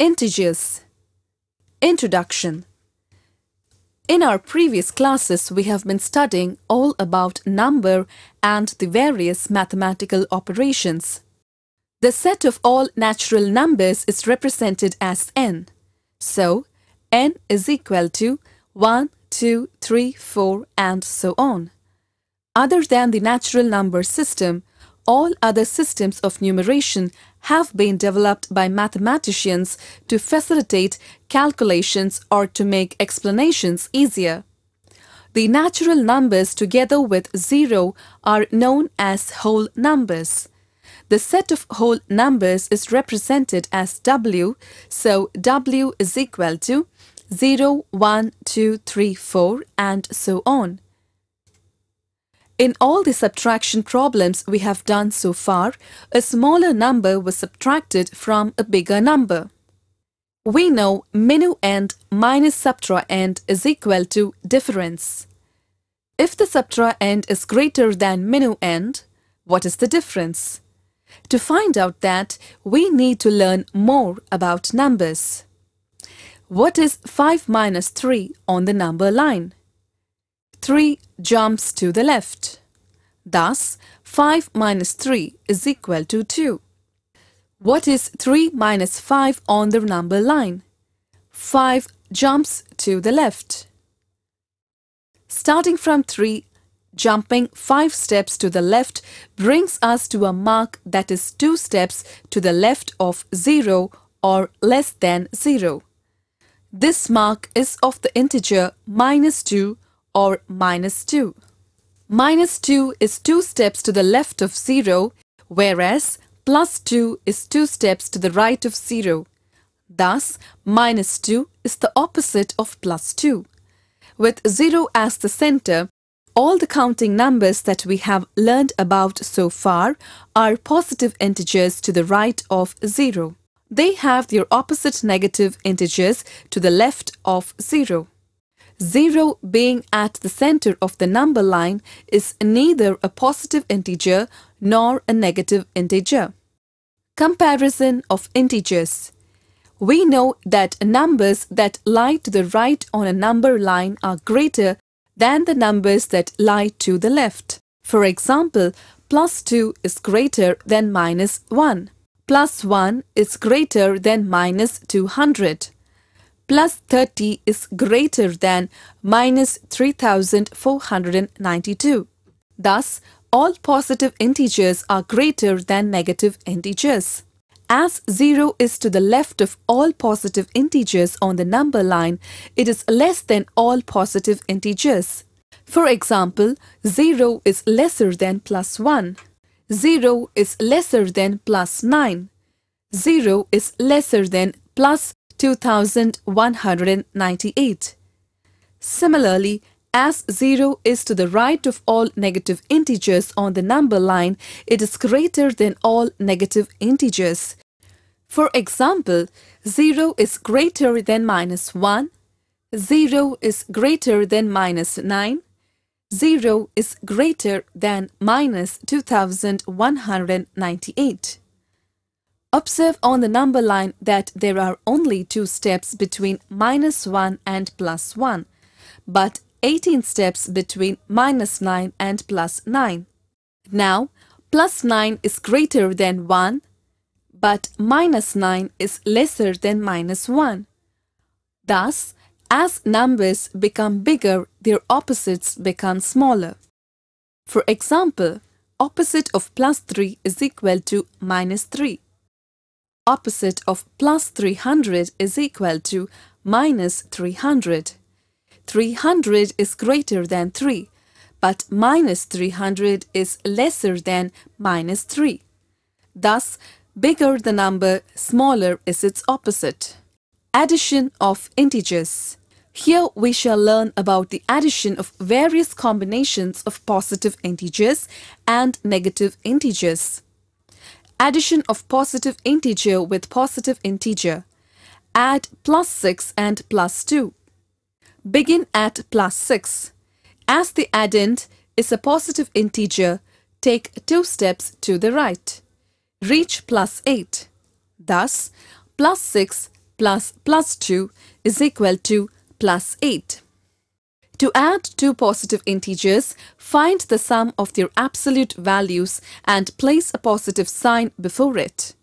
Integers Introduction In our previous classes, we have been studying all about number and the various mathematical operations. The set of all natural numbers is represented as n. So, n is equal to 1, 2, 3, 4 and so on. Other than the natural number system, all other systems of numeration have been developed by mathematicians to facilitate calculations or to make explanations easier. The natural numbers together with zero are known as whole numbers. The set of whole numbers is represented as W, so W is equal to 0, 1, 2, 3, 4 and so on. In all the subtraction problems we have done so far, a smaller number was subtracted from a bigger number. We know minuend minus subtrahend is equal to difference. If the subtrahend is greater than minuend, what is the difference? To find out that, we need to learn more about numbers. What is 5 minus 3 on the number line? 3 jumps to the left. Thus, 5 minus 3 is equal to 2. What is 3 minus 5 on the number line? 5 jumps to the left. Starting from 3, jumping 5 steps to the left brings us to a mark that is 2 steps to the left of 0 or less than 0. This mark is of the integer minus 2 or minus 2. Minus 2 is 2 steps to the left of 0, whereas plus 2 is 2 steps to the right of 0. Thus, minus 2 is the opposite of plus 2. With 0 as the center, all the counting numbers that we have learned about so far are positive integers to the right of 0. They have their opposite negative integers to the left of 0. 0 being at the center of the number line is neither a positive integer nor a negative integer. Comparison of integers We know that numbers that lie to the right on a number line are greater than the numbers that lie to the left. For example, plus 2 is greater than minus 1. Plus 1 is greater than minus 200 plus 30 is greater than minus 3492. Thus, all positive integers are greater than negative integers. As 0 is to the left of all positive integers on the number line, it is less than all positive integers. For example, 0 is lesser than plus 1. 0 is lesser than plus 9. 0 is lesser than plus 2198. Similarly, as 0 is to the right of all negative integers on the number line, it is greater than all negative integers. For example, 0 is greater than minus 1, 0 is greater than minus 9, 0 is greater than minus 2198. Observe on the number line that there are only two steps between minus 1 and plus 1, but 18 steps between minus 9 and plus 9. Now, plus 9 is greater than 1, but minus 9 is lesser than minus 1. Thus, as numbers become bigger, their opposites become smaller. For example, opposite of plus 3 is equal to minus 3 opposite of plus 300 is equal to minus 300. 300 is greater than 3, but minus 300 is lesser than minus 3. Thus, bigger the number, smaller is its opposite. Addition of integers. Here we shall learn about the addition of various combinations of positive integers and negative integers. Addition of positive integer with positive integer. Add plus 6 and plus 2. Begin at plus 6. As the addend is a positive integer, take two steps to the right. Reach plus 8. Thus, plus 6 plus plus 2 is equal to plus 8. To add two positive integers, find the sum of their absolute values and place a positive sign before it.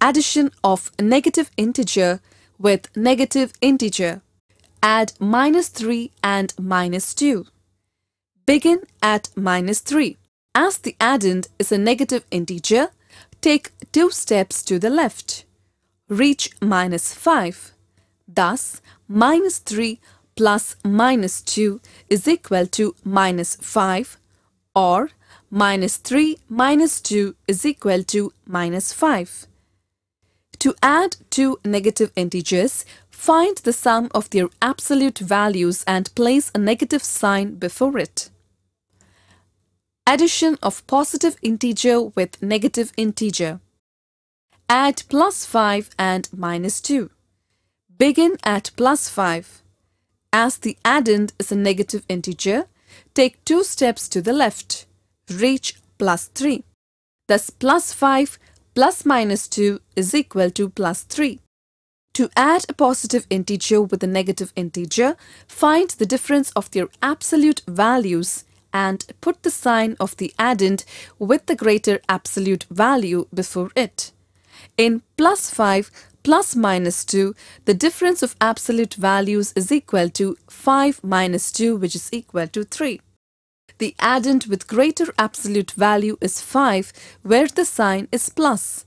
Addition of negative integer with negative integer. Add minus 3 and minus 2. Begin at minus 3. As the addend is a negative integer, take two steps to the left. Reach minus 5. Thus, minus 3 plus minus 2 is equal to minus 5 or minus 3 minus 2 is equal to minus 5. To add two negative integers, find the sum of their absolute values and place a negative sign before it. Addition of positive integer with negative integer. Add plus 5 and minus 2. Begin at plus 5. As the addend is a negative integer, take two steps to the left. Reach plus 3. Thus plus 5 plus minus 2 is equal to plus 3. To add a positive integer with a negative integer, find the difference of their absolute values and put the sign of the addend with the greater absolute value before it. In plus 5 plus minus 2, the difference of absolute values is equal to 5 minus 2 which is equal to 3. The addend with greater absolute value is 5 where the sign is plus.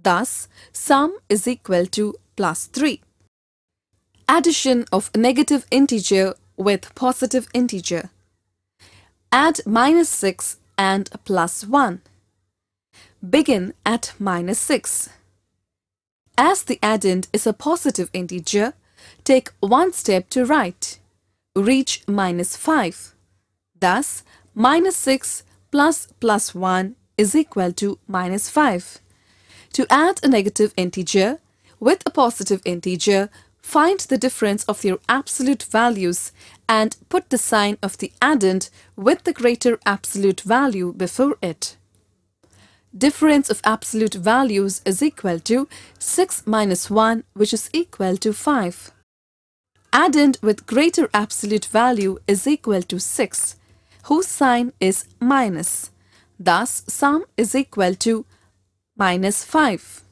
Thus, sum is equal to plus 3. Addition of negative integer with positive integer. Add minus 6 and plus 1. Begin at minus 6. As the addend is a positive integer, take one step to right. Reach minus 5. Thus, minus 6 plus plus 1 is equal to minus 5. To add a negative integer with a positive integer, find the difference of their absolute values and put the sign of the addend with the greater absolute value before it. Difference of absolute values is equal to 6 minus 1 which is equal to 5. Addend with greater absolute value is equal to 6 whose sign is minus. Thus, sum is equal to minus 5.